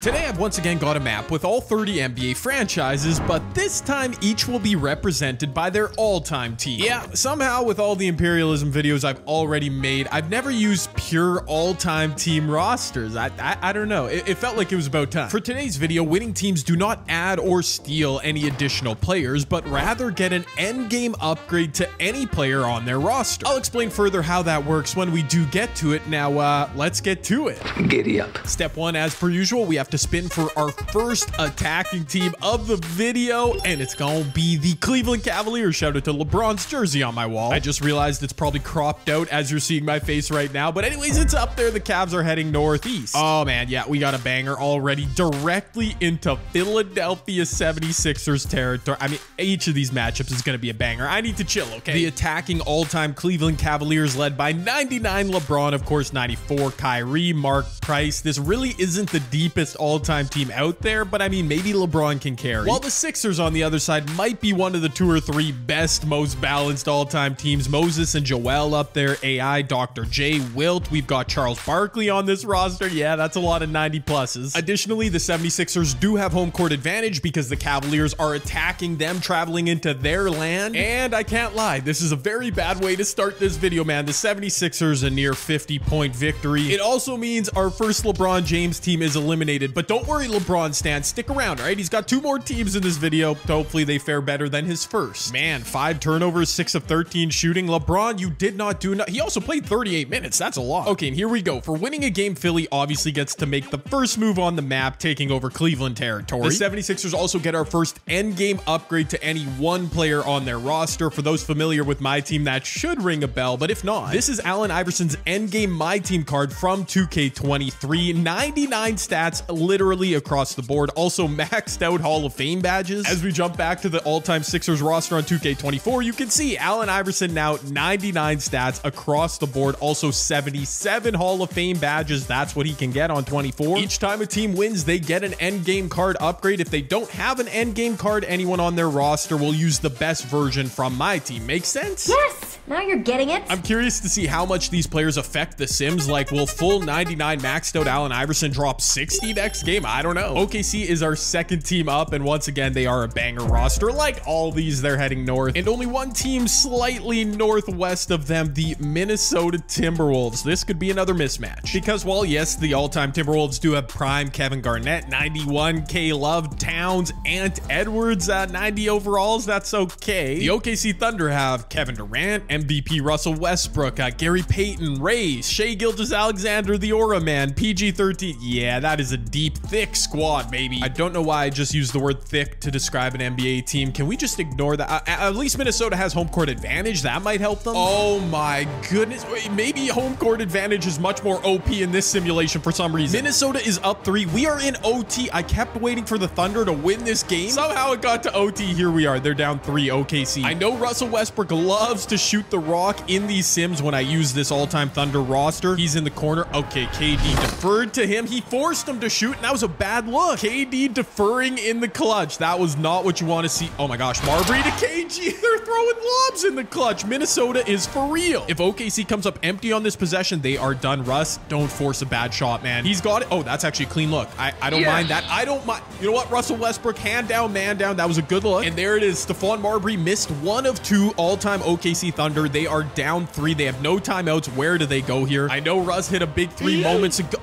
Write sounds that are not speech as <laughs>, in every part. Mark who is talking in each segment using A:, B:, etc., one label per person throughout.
A: Today I've once again got a map with all 30 NBA franchises, but this time each will be represented by their all-time team. Yeah, somehow with all the imperialism videos I've already made, I've never used pure all-time team rosters. I, I, I don't know, it, it, felt like it was about time. For today's video, winning teams do not add or steal any additional players, but rather get an endgame upgrade to any player on their roster. I'll explain further how that works when we do get to it. Now, uh, let's get to it.
B: Giddy up.
A: Step one, as per usual, we have have to spin for our first attacking team of the video, and it's gonna be the Cleveland Cavaliers. Shout out to LeBron's jersey on my wall. I just realized it's probably cropped out as you're seeing my face right now, but anyways, it's up there. The Cavs are heading northeast. Oh man, yeah, we got a banger already directly into Philadelphia 76ers territory. I mean, each of these matchups is gonna be a banger. I need to chill, okay? The attacking all-time Cleveland Cavaliers led by 99 LeBron, of course, 94 Kyrie, Mark Price. This really isn't the deepest all-time team out there, but I mean, maybe LeBron can carry. While the Sixers on the other side might be one of the two or three best, most balanced all-time teams. Moses and Joel up there, AI, Dr. J, Wilt. We've got Charles Barkley on this roster. Yeah, that's a lot of 90 pluses. Additionally, the 76ers do have home court advantage because the Cavaliers are attacking them, traveling into their land. And I can't lie, this is a very bad way to start this video, man. The 76ers a near 50 point victory. It also means our first LeBron James team is eliminated but don't worry, LeBron Stan. Stick around, right? He's got two more teams in this video. Hopefully they fare better than his first. Man, five turnovers, six of 13 shooting. LeBron, you did not do enough. He also played 38 minutes. That's a lot. Okay, and here we go. For winning a game, Philly obviously gets to make the first move on the map, taking over Cleveland territory. The 76ers also get our first endgame upgrade to any one player on their roster. For those familiar with my team, that should ring a bell, but if not, this is Allen Iverson's endgame My Team card from 2K23. 99 stats, literally across the board. Also maxed out Hall of Fame badges. As we jump back to the all-time Sixers roster on 2K24, you can see Allen Iverson now 99 stats across the board. Also 77 Hall of Fame badges. That's what he can get on 24. Each time a team wins, they get an end game card upgrade. If they don't have an end game card, anyone on their roster will use the best version from my team. Makes sense?
C: Yes! Now you're getting it.
A: I'm curious to see how much these players affect the Sims. Like, will full 99 maxed out Allen Iverson drop 60 next game? I don't know. OKC is our second team up, and once again, they are a banger roster. Like all these, they're heading north, and only one team slightly northwest of them, the Minnesota Timberwolves. This could be another mismatch. Because while, yes, the all-time Timberwolves do have prime Kevin Garnett, 91, K Love, Towns, Ant Edwards, uh, 90 overalls, that's okay. The OKC Thunder have Kevin Durant, MVP Russell Westbrook, uh, Gary Payton, Ray, Shai Gilgeous-Alexander, the Aura Man, PG-13. Yeah, that is a deep, thick squad, baby. I don't know why I just used the word thick to describe an NBA team. Can we just ignore that? Uh, at least Minnesota has home court advantage. That might help them. Oh my goodness. Wait, maybe home court advantage is much more OP in this simulation for some reason. Minnesota is up three. We are in OT. I kept waiting for the Thunder to win this game. Somehow it got to OT. Here we are. They're down three OKC. I know Russell Westbrook loves to shoot the rock in these sims when I use this all-time Thunder roster. He's in the corner. Okay, KD deferred to him. He forced him to shoot, and that was a bad look. KD deferring in the clutch. That was not what you want to see. Oh my gosh, Marbury to KG. <laughs> They're throwing lobs in the clutch. Minnesota is for real. If OKC comes up empty on this possession, they are done. Russ, don't force a bad shot, man. He's got it. Oh, that's actually a clean look. I, I don't yes. mind that. I don't mind. You know what? Russell Westbrook, hand down, man down. That was a good look. And there it is. Stephon Marbury missed one of two all-time OKC Thunder. They are down three. They have no timeouts. Where do they go here? I know Russ hit a big three moments ago.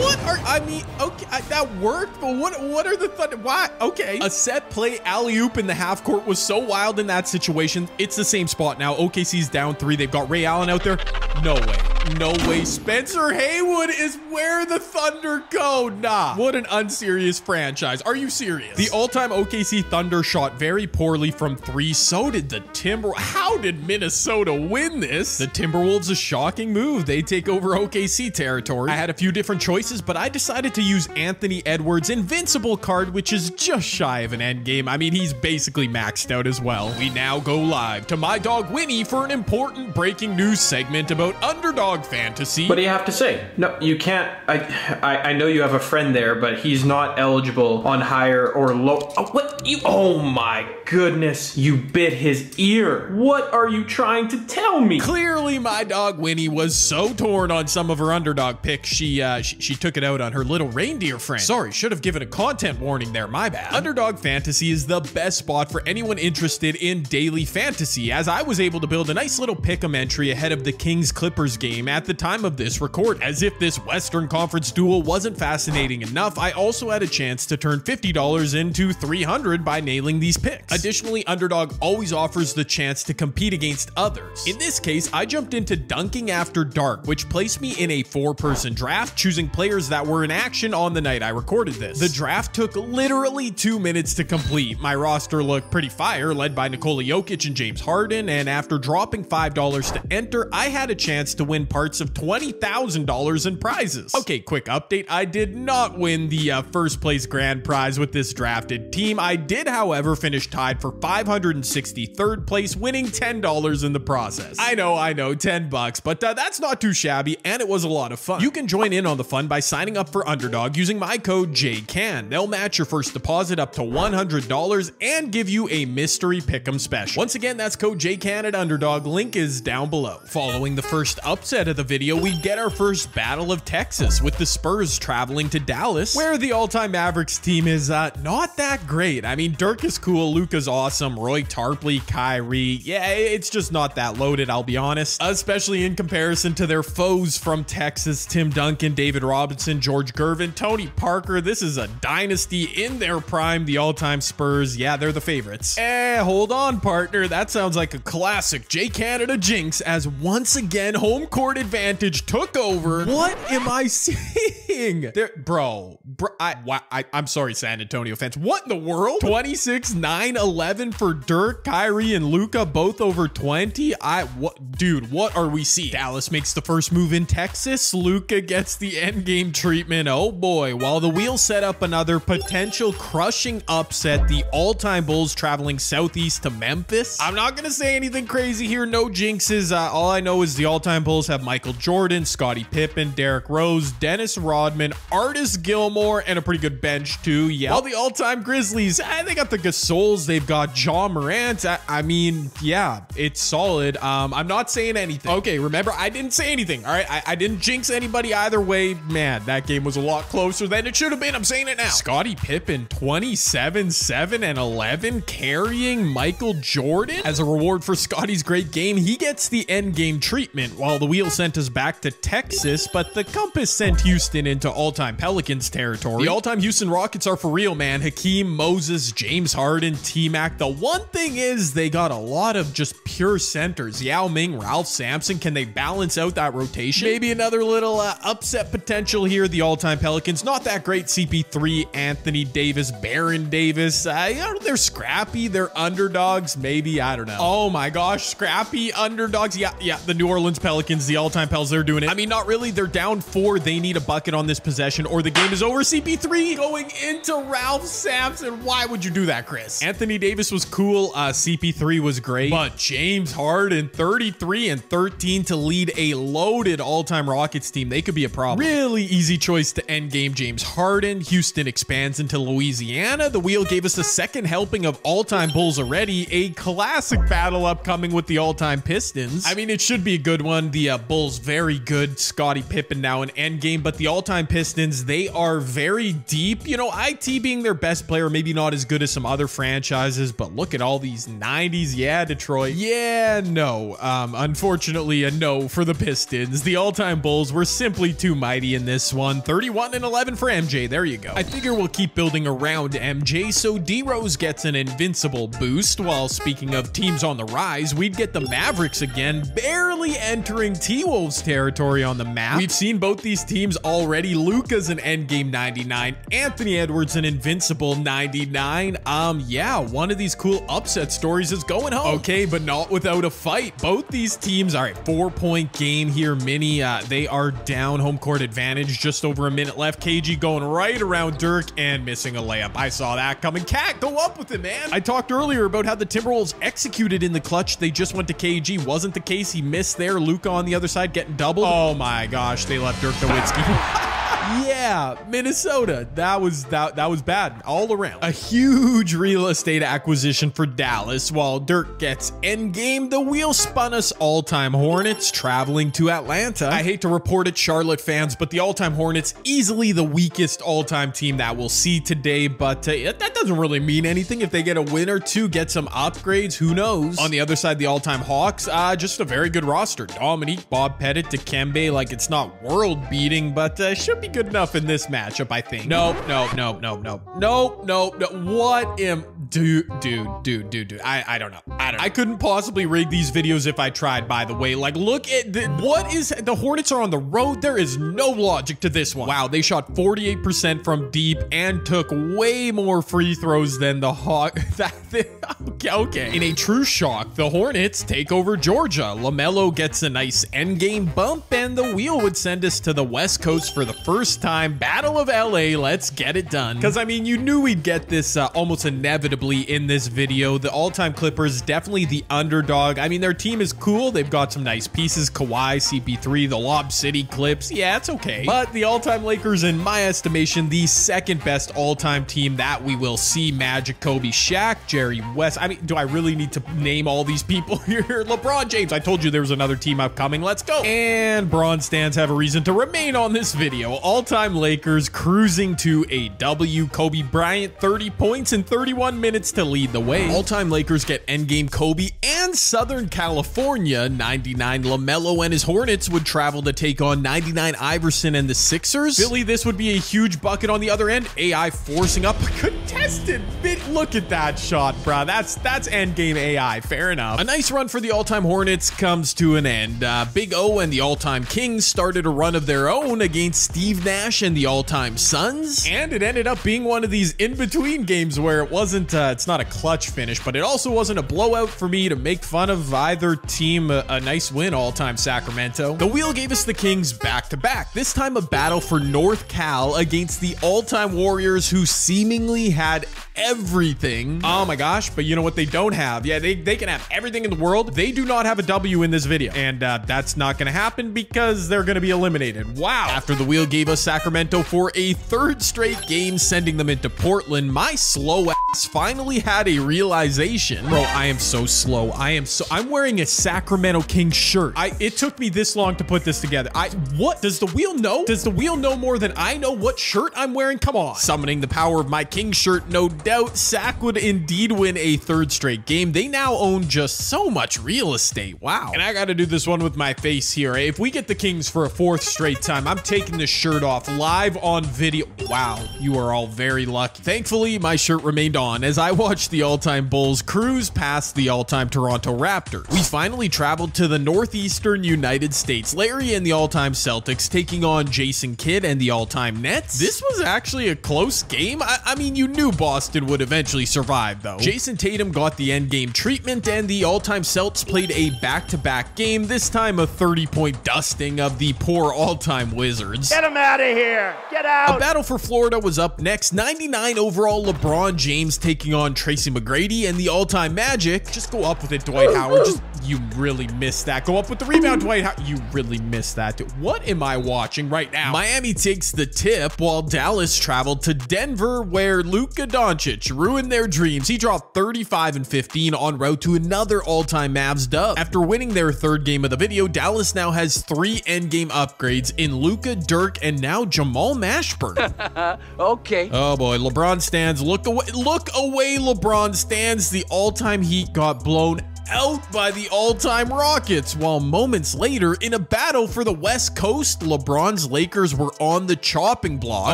A: What are I mean? Okay, I, that worked, but what what are the thunder? Why? Okay, a set play alley oop in the half court was so wild in that situation. It's the same spot now. OKC's down three. They've got Ray Allen out there. No way. No way. Spencer Haywood is where the Thunder go. Nah. What an unserious franchise. Are you serious? The all-time OKC Thunder shot very poorly from three. So did the Timber. How did Minnesota win this? The Timberwolves a shocking move. They take over OKC territory. I had a few different choices, but I decided to use Anthony Edwards' invincible card, which is just shy of an end game. I mean, he's basically maxed out as well. We now go live to my dog Winnie for an important breaking news segment about underdog underdog fantasy.
B: What do you have to say? No, you can't. I, I, I know you have a friend there, but he's not eligible on higher or low. Oh, what? You? Oh my goodness! You bit his ear. What are you trying to tell me?
A: Clearly, my dog Winnie was so torn on some of her underdog picks, she uh, she, she took it out on her little reindeer friend. Sorry, should have given a content warning there. My bad. Underdog Fantasy is the best spot for anyone interested in daily fantasy, as I was able to build a nice little pick'em entry ahead of the Kings Clippers game at the time of this record. As if this Western Conference duel wasn't fascinating enough, I also had a chance to turn $50 into 300 by nailing these picks. Additionally, Underdog always offers the chance to compete against others. In this case, I jumped into Dunking After Dark, which placed me in a four-person draft, choosing players that were in action on the night I recorded this. The draft took literally two minutes to complete. My roster looked pretty fire, led by Nikola Jokic and James Harden, and after dropping $5 to enter, I had a chance to win parts of $20,000 in prizes. Okay, quick update. I did not win the uh, first place grand prize with this drafted team. I did, however, finish tied for 563rd place, winning $10 in the process. I know, I know, 10 bucks, but uh, that's not too shabby, and it was a lot of fun. You can join in on the fun by signing up for Underdog using my code JAYCAN. They'll match your first deposit up to $100 and give you a mystery pick'em special. Once again, that's code JAYCAN at Underdog. Link is down below. Following the first upset of the video, we get our first Battle of Texas with the Spurs traveling to Dallas, where the all-time Mavericks team is uh, not that great. I mean, Dirk is cool, Luka's awesome, Roy Tarpley, Kyrie. Yeah, it's just not that loaded, I'll be honest, especially in comparison to their foes from Texas, Tim Duncan, David Robinson, George Gervin, Tony Parker. This is a dynasty in their prime, the all-time Spurs. Yeah, they're the favorites. Eh, hold on, partner. That sounds like a classic Jay Canada jinx as once again home court advantage took over. What am I <laughs> seeing? There, bro, bro, I, I, I'm sorry, San Antonio fans. What in the world? 26, 9, 11 for Dirk, Kyrie, and Luka, both over 20. I, what, dude, what are we seeing? Dallas makes the first move in Texas. Luka gets the end game treatment. Oh boy, while the wheels set up another potential crushing upset, the all-time Bulls traveling southeast to Memphis. I'm not gonna say anything crazy here. No jinxes. Uh, all I know is the all-time Bulls have Michael Jordan, Scottie Pippen, Derrick Rose, Dennis Rodman, Artis Gilmore, and a pretty good bench too. Yeah. All the all-time Grizzlies, eh, they got the Gasols. They've got Ja Morant. I, I mean, yeah, it's solid. Um, I'm not saying anything. Okay, remember, I didn't say anything. All right, I, I didn't jinx anybody either way. Man, that game was a lot closer than it should have been. I'm saying it now. Scottie Pippen, 27, 7, and 11, carrying Michael Jordan. As a reward for Scottie's great game, he gets the end game treatment, while the wheel sent us back to Texas, but the compass sent Houston into all-time Pelicans territory. The all-time Houston Rockets are for real, man. Hakeem, Moses, James Harden, T-Mac. The one thing is they got a lot of just pure centers. Yao Ming, Ralph Sampson, can they balance out that rotation? Maybe another little uh, upset potential here. The all-time Pelicans, not that great. CP3, Anthony Davis, Baron Davis. Uh, you know, they're scrappy. They're underdogs. Maybe, I don't know. Oh my gosh, scrappy underdogs. Yeah, yeah, the New Orleans Pelicans, the all-time Pels, they're doing it. I mean, not really. They're down four. They need a bucket on this possession or the game is over. CP3 going into Ralph Sampson. Why would you do that, Chris? Anthony Davis was cool. Uh, CP3 was great. But James Harden, 33 and 13 to lead a loaded all-time Rockets team. They could be a problem. Really easy choice to end game James Harden. Houston expands into Louisiana. The wheel gave us a second helping of all-time Bulls already. A classic battle upcoming with the all-time Pistons. I mean, it should be a good one. The uh, Bulls, very good. Scottie Pippen now in endgame, but the all-time Pistons, they are very deep. You know, IT being their best player, maybe not as good as some other franchises, but look at all these 90s. Yeah, Detroit. Yeah, no. Um, unfortunately, a no for the Pistons. The all-time Bulls were simply too mighty in this one. 31 and 11 for MJ. There you go. I figure we'll keep building around MJ, so D-Rose gets an invincible boost. While speaking of teams on the rise, we'd get the Mavericks again, barely entering T-Wolves territory on the map. We've seen both these teams already. Luka's an endgame 99. Anthony Edwards an invincible 99. Um, yeah, one of these cool upset stories is going home. Okay, but not without a fight. Both these teams, all right, four-point game here, Mini. Uh, they are down home court advantage. Just over a minute left. KG going right around Dirk and missing a layup. I saw that coming. Cat, go up with it, man. I talked earlier about how the Timberwolves executed in the clutch. They just went to KG. Wasn't the case. He missed there. Luka on the other side getting doubled. Oh my gosh, they left Dirk Nowitzki. <laughs> yeah, Minnesota. That was that that was bad all around. A huge real estate acquisition for Dallas while Dirk gets endgame. The wheel spun us all-time Hornets traveling to Atlanta. I hate to report it, Charlotte fans, but the all-time Hornets easily the weakest all-time team that we'll see today, but uh, that doesn't really mean anything if they get a win or two, get some upgrades, who knows? On the other side, the all-time Hawks, uh, just a very good roster. Dominique, Bob Pettit, Dikembe, like it's not world-beating, but uh, should be good enough in this matchup, I think. Nope, nope, nope, nope, nope, nope, nope, nope. What am, dude, dude, dude, dude, dude. I, I don't know. I don't know. I couldn't possibly rig these videos if I tried, by the way. Like, look at the, what is, the Hornets are on the road. There is no logic to this one. Wow, they shot 48% from deep and took way more free throws than the Hawk. <laughs> okay, okay. In a true shock, the Hornets take over Georgia. LaMelo gets a nice endgame bump, and the wheel would send us to the West Coast for the first time. Battle of LA, let's get it done. Because, I mean, you knew we'd get this uh, almost inevitably in this video. The all-time Clippers, definitely the underdog. I mean, their team is cool. They've got some nice pieces. Kawhi, CP3, the Lob City Clips. Yeah, it's okay. But the all-time Lakers, in my estimation, the second best all-time team that we will see. Magic, Kobe, Shaq, Jerry West. I mean, do I really need to name all these people <laughs> here? LeBron James. I told you there was another team upcoming. Let's go. And Bron stands have a reason to remain on this video. All-time Lakers cruising to a W. Kobe Bryant, 30 points in 31 minutes to lead the way. All-time Lakers get endgame Kobe and Southern California. 99 LaMelo and his Hornets would travel to take on 99 Iverson and the Sixers. Philly, this would be a huge bucket on the other end. AI forcing up a contested bit. Look at that shot, bro. That's that's endgame AI. Fair enough. A nice run for the all-time Hornets comes to an end. Uh, Big O and the all-time Kings started a run of their own against Steve Nash and the all-time Suns, and it ended up being one of these in-between games where it wasn't. Uh, it's not a clutch finish, but it also wasn't a blowout for me to make fun of either team. A, a nice win, all-time Sacramento. The wheel gave us the Kings back-to-back. -back. This time a battle for North Cal against the all-time Warriors, who seemingly had everything. Oh my gosh, but you know what they don't have? Yeah, they, they can have everything in the world. They do not have a W in this video. And uh, that's not going to happen because they're going to be eliminated. Wow. After the wheel gave us Sacramento for a third straight game, sending them into Portland, my slow ass finally had a realization. Bro, I am so slow. I am so, I'm wearing a Sacramento King shirt. I, it took me this long to put this together. I, what? Does the wheel know? Does the wheel know more than I know what shirt I'm wearing? Come on. Summoning the power of my King shirt, no doubt, Sac would indeed win a third straight game. They now own just so much real estate. Wow. And I got to do this one with my face here. Eh? If we get the Kings for a fourth straight time, I'm taking this shirt off live on video. Wow, you are all very lucky. Thankfully, my shirt remained on as I watched the all-time Bulls cruise past the all-time Toronto Raptors. We finally traveled to the northeastern United States. Larry and the all-time Celtics taking on Jason Kidd and the all-time Nets. This was actually a close game. I, I mean, you knew Boston would eventually survive, though. Jayson Tatum got the endgame treatment, and the all-time Celts played a back-to-back -back game, this time a 30-point dusting of the poor all-time Wizards.
C: Get him out of here! Get out!
A: A battle for Florida was up next. 99 overall LeBron James taking on Tracy McGrady, and the all-time Magic. Just go up with it, Dwight Howard. Just you really missed that. Go up with the rebound, Dwight Howard. You really missed that. Dude. What am I watching right now? Miami takes the tip while Dallas traveled to Denver where Luka Doncic ruined their dreams. He dropped 35 and 15 on route to another all-time Mavs dub. After winning their third game of the video, Dallas now has three endgame upgrades in Luka, Dirk, and now Jamal Mashburn. <laughs>
C: okay.
A: Oh boy, LeBron stands. Look away. Look away, LeBron stands. The all-time Heat got blown out by the all-time Rockets, while moments later, in a battle for the West Coast, LeBron's Lakers were on the chopping block.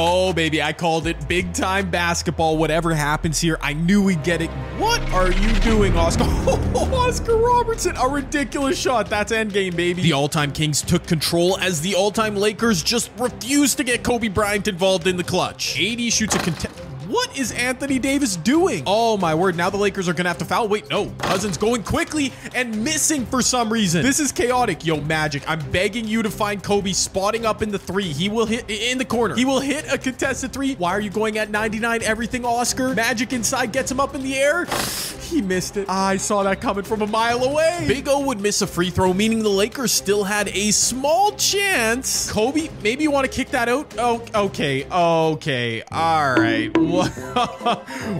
A: Oh, baby, I called it big-time basketball. Whatever happens here, I knew we'd get it. What are you doing, Oscar? <laughs> Oscar Robertson, a ridiculous shot. That's endgame, baby. The all-time Kings took control as the all-time Lakers just refused to get Kobe Bryant involved in the clutch. AD shoots a contest. What is Anthony Davis doing? Oh my word, now the Lakers are gonna have to foul. Wait, no. Cousins going quickly and missing for some reason. This is chaotic. Yo, Magic, I'm begging you to find Kobe spotting up in the three. He will hit in the corner. He will hit a contested three. Why are you going at 99 everything, Oscar? Magic inside gets him up in the air. He missed it. I saw that coming from a mile away. Big O would miss a free throw, meaning the Lakers still had a small chance. Kobe, maybe you want to kick that out? Oh, okay. Okay. All right. <laughs> What,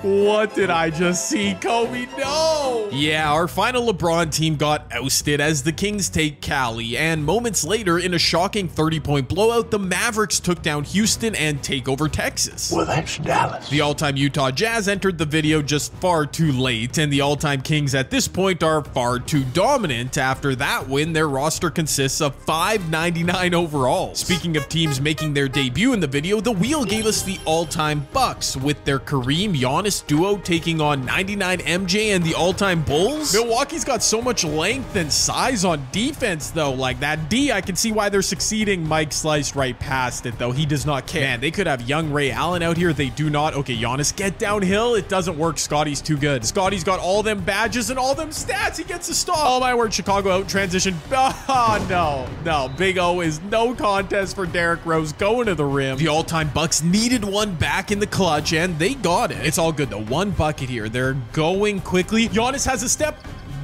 A: what did I just see, Kobe? No. Yeah, our final LeBron team got ousted as the Kings take Cali, and moments later, in a shocking 30-point blowout, the Mavericks took down Houston and take over Texas.
C: Well, that's Dallas.
A: The all-time Utah Jazz entered the video just far too late, and the all-time Kings at this point are far too dominant. After that win, their roster consists of 599 overall. Speaking of teams making their debut in the video, the wheel gave us the all-time Bucks with their Kareem Giannis duo taking on 99 MJ and the all-time Bulls. Milwaukee's got so much length and size on defense though. Like that D, I can see why they're succeeding. Mike sliced right past it though. He does not care. Man, they could have young Ray Allen out here. They do not. Okay, Giannis, get downhill. It doesn't work. Scottie's too good. Scottie's got all them badges and all them stats. He gets a stop. Oh my word, Chicago out transition. <laughs> Oh no, no. Big O is no contest for Derrick Rose going to the rim. The all-time Bucks needed one back in the clutch and they got it. It's all good though. One bucket here. They're going quickly. Giannis has a step.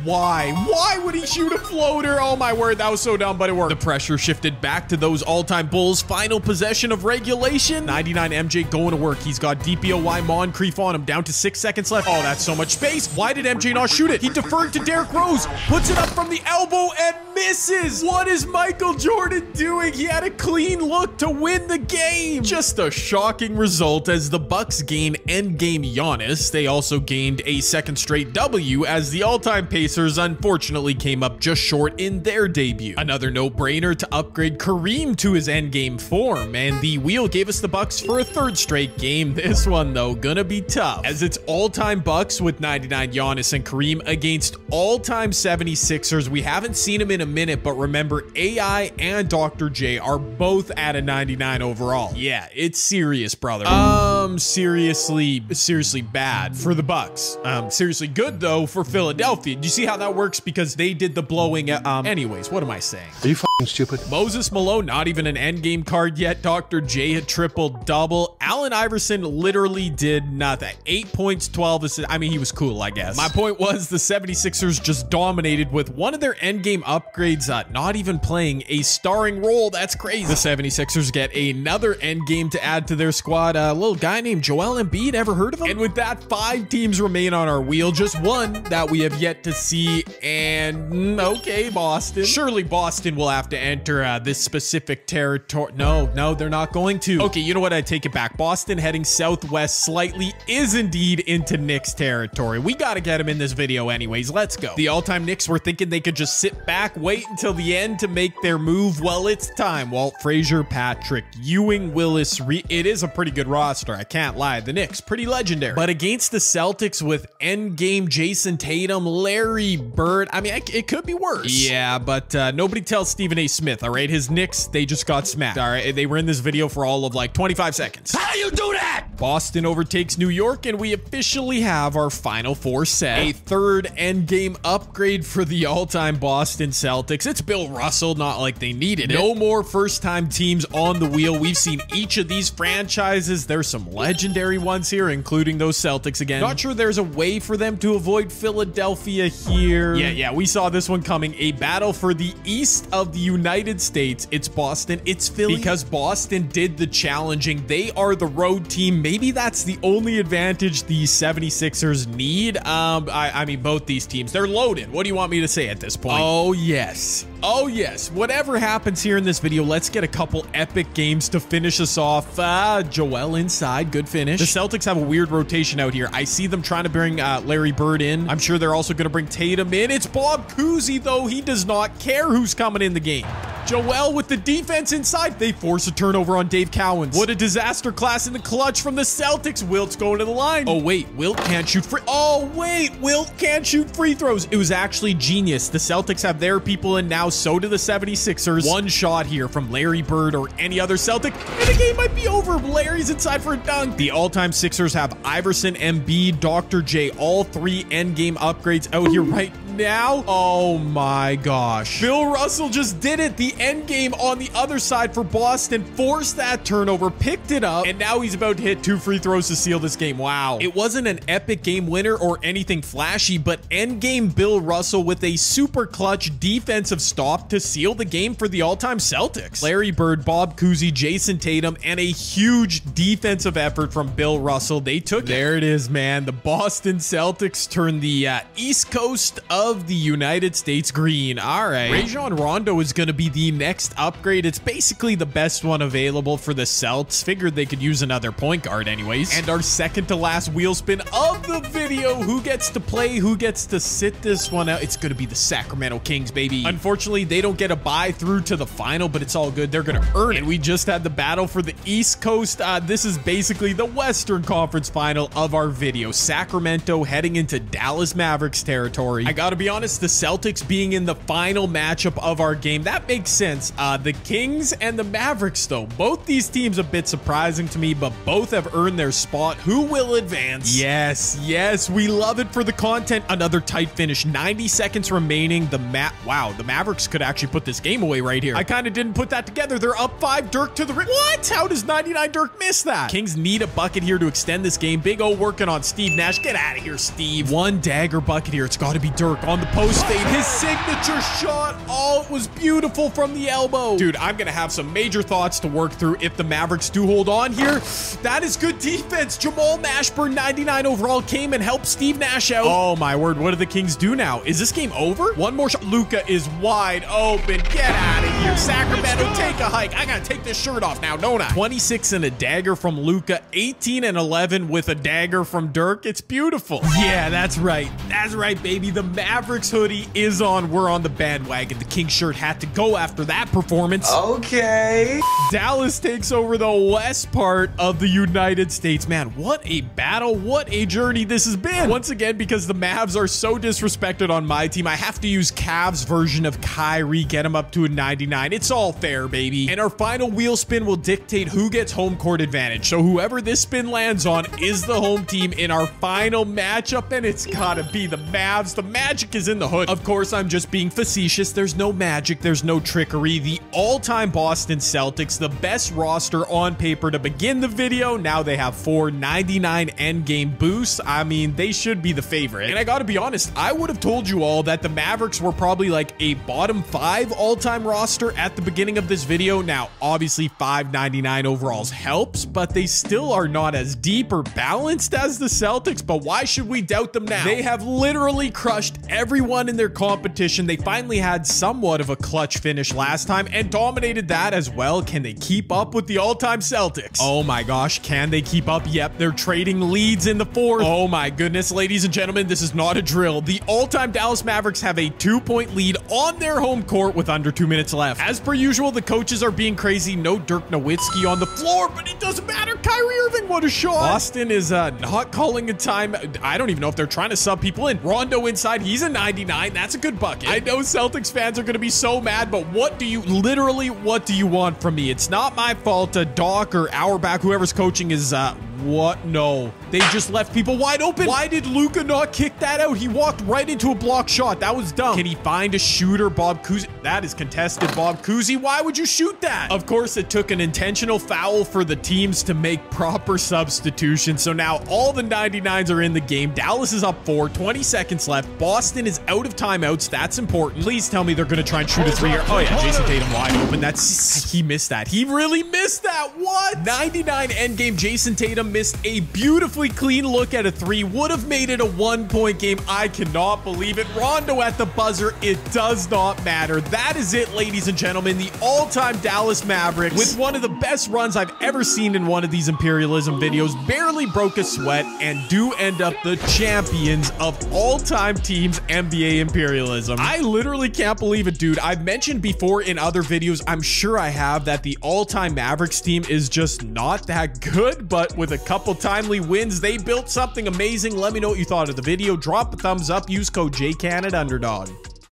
A: Why? Why would he shoot a floater? Oh my word, that was so dumb, but it worked. The pressure shifted back to those all-time Bulls. Final possession of regulation. 99 MJ going to work. He's got DPOY Moncrief on him. Down to six seconds left. Oh, that's so much space. Why did MJ not shoot it? He deferred to Derrick Rose. Puts it up from the elbow and misses. What is Michael Jordan doing? He had a clean look to win the game. Just a shocking result as the Bucks gain endgame Giannis. They also gained a second straight W as the all-time Pacers unfortunately came up just short in their debut. Another no-brainer to upgrade Kareem to his endgame form, and the wheel gave us the Bucks for a third straight game. <laughs> This one, though, gonna be tough, as it's all-time Bucks with 99 Giannis and Kareem against all-time 76ers. We haven't seen him in a minute, but remember, AI and Dr. J are both at a 99 overall. Yeah, it's serious, brother. Uh, Seriously, seriously bad for the Bucks. Um, seriously good, though, for Philadelphia. Do you see how that works? Because they did the blowing. Um, anyways, what am I saying?
C: Are you stupid?
A: Moses Malone, not even an endgame card yet. Dr. J had triple double. Allen Iverson literally did nothing. Eight points, 12 assists. I mean, he was cool, I guess. My point was the 76ers just dominated with one of their endgame upgrades uh, not even playing a starring role. That's crazy. The 76ers get another endgame to add to their squad. A little guy named Joel Embiid. Ever heard of him? And with that, five teams remain on our wheel. Just one that we have yet to see. And mm, okay, Boston. Surely Boston will have to enter uh, this specific territory. No, no, they're not going to. Okay, you know what? I take it back. Boston heading southwest slightly is indeed into Knicks territory. We got to get him in this video anyways. Let's go. The all-time Knicks were thinking they could just sit back, wait until the end to make their move. Well, it's time. Walt Frazier, Patrick, Ewing, Willis, Re it is a pretty good roster. I can't lie. The Knicks, pretty legendary. But against the Celtics with endgame Jayson Tatum, Larry Bird, I mean, it could be worse. Yeah, but uh, nobody tells Stephen A. Smith, all right? His Knicks, they just got smacked, all right? They were in this video for all of like 25 seconds.
C: How do you do that?
A: Boston overtakes New York, and we officially have our final four set. A third endgame upgrade for the all-time Boston Celtics. It's Bill Russell, not like they needed it. No more first-time teams on the wheel. We've seen each of these franchises. There's some legendary ones here, including those Celtics again. Not sure there's a way for them to avoid Philadelphia here. Yeah, yeah, we saw this one coming. A battle for the east of the United States. It's Boston, it's Philly. Because Boston did the challenging. They are the road team. Maybe that's the only advantage the 76ers need. Um, I, I mean, both these teams, they're loaded. What do you want me to say at this point? Oh, yes. Oh yes, whatever happens here in this video, let's get a couple epic games to finish us off. Uh, Joel inside, good finish. The Celtics have a weird rotation out here. I see them trying to bring uh, Larry Bird in. I'm sure they're also going to bring Tatum in. It's Bob Cousy though. He does not care who's coming in the game. Joel with the defense inside. They force a turnover on Dave Cowens. What a disaster class in the clutch from the Celtics. Wilt's going to the line. Oh, wait. Wilt can't shoot free. Oh, wait. Wilt can't shoot free throws. It was actually genius. The Celtics have their people in now. So do the 76ers. One shot here from Larry Bird or any other Celtic. And the game might be over. Larry's inside for a dunk. The all-time Sixers have Iverson, Embiid, Dr. J, all three endgame upgrades out here right now. Oh my gosh. Bill Russell just did it. The end game on the other side for Boston forced that turnover, picked it up, and now he's about to hit two free throws to seal this game. Wow. It wasn't an epic game winner or anything flashy, but end game Bill Russell with a super clutch defensive stop to seal the game for the all-time Celtics. Larry Bird, Bob Cousy, Jayson Tatum, and a huge defensive effort from Bill Russell. They took it. There it is, man. The Boston Celtics turned the uh, East Coast of the United States green. All right. Rajon Rondo is going to be the next upgrade. It's basically the best one available for the Celts. Figured they could use another point guard anyways. And our second to last wheel spin of the video. Who gets to play? Who gets to sit this one out? It's going to be the Sacramento Kings, baby. Unfortunately, they don't get a bye through to the final, but it's all good. They're going to earn it. We just had the battle for the East Coast. Uh, this is basically the Western Conference final of our video. Sacramento heading into Dallas Mavericks territory. I got to be honest, the Celtics being in the final matchup of our game, that makes sense. Uh, the Kings and the Mavericks, though, both these teams a bit surprising to me, but both have earned their spot. Who will advance? Yes, yes, we love it for the content. Another tight finish. 90 seconds remaining. The map. Wow, the Mavericks could actually put this game away right here. I kind of didn't put that together. They're up five. Dirk to the rim. What? How does 99 Dirk miss that? Kings need a bucket here to extend this game. Big O working on Steve Nash. Get out of here, Steve. One dagger bucket here. It's got to be Dirk on the post fade. His signature shot. Oh, it was beautiful from the elbow. Dude, I'm going to have some major thoughts to work through if the Mavericks do hold on here. That is good defense. Jamal Mashburn, 99 overall, came and helped Steve Nash out. Oh, my word. What do the Kings do now? Is this game over? One more shot. Luka is wide open. Get out of here. Sacramento, take a hike. I got to take this shirt off now, don't I? 26 and a dagger from Luka. 18 and 11 with a dagger from Dirk. It's beautiful. Yeah, that's right. That's right, baby. The Mavericks hoodie is on. We're on the bandwagon. The King shirt had to go after that performance.
C: Okay.
A: Dallas takes over the west part of the United States. Man, what a battle. What a journey this has been. Once again, because the Mavs are so disrespected on my team, I have to use Cavs version of Kyrie, get him up to a 99. It's all fair, baby. And our final wheel spin will dictate who gets home court advantage. So whoever this spin lands on is the home team in our final matchup, and it's gotta be the Mavs. The magic is in the hood. Of course, I'm just being facetious. There's no magic. There's no trickery. The all-time Boston Celtics, the best roster on paper to begin the video. Now they have four 99 endgame boosts. I mean, they should be the favorite. And I gotta be honest, I would have told you all that the Mavericks were probably like a bottom five all-time roster at the beginning of this video. Now, obviously 599 overalls helps, but they still are not as deep or balanced as the Celtics. But why should we doubt them now? They have literally crushed everyone in their competition. They finally had somewhat of a clutch finish last time and dominated that as well. Can they keep up with the all-time Celtics? Oh my gosh, can they keep up? Yep, they're trading leads in the fourth. Oh my goodness, ladies and gentlemen, this is not a drill. The all-time Dallas Mavericks have a two-point lead on their home court with under two minutes left. As per usual, the coaches are being crazy. No Dirk Nowitzki on the floor, but it doesn't matter. Kyrie Irving, what a shot. Boston is uh, not calling a time. I don't even know if they're trying to sub people in. Rondo inside, he's a 99. That's a good bucket. I know Celtics fans are going to be so mad, but what do you, literally, what do you want from me? It's not my fault. Uh, Doc or Auerbach, whoever's coaching is, uh, what? No. They just left people wide open. Why did Luka not kick that out? He walked right into a block shot. That was dumb. Can he find a shooter? Bob Cousy. That is contested, Bob Cousy. Why would you shoot that? Of course, it took an intentional foul for the teams to make proper substitution. So now all the 99s are in the game. Dallas is up four, 20 seconds left. Boston is out of timeouts. That's important. Please tell me they're going to try and shoot a three. Oh, yeah. Jayson Tatum wide open. That's, he missed that. He really missed that. What? 99 endgame Jayson Tatum missed a beautifully clean look at a three, would have made it a one point game. I cannot believe it. Rondo at the buzzer. It does not matter. That is it, ladies and gentlemen. The all time Dallas Mavericks with one of the best runs I've ever seen in one of these imperialism videos, barely broke a sweat, and do end up the champions of all time teams NBA imperialism. I literally can't believe it, dude. I've mentioned before in other videos, I'm sure I have, that the all time Mavericks team is just not that good, but with a couple timely wins, they built something amazing. Let me know what you thought of the video. Drop a thumbs up, use code JCanadaUnderdog.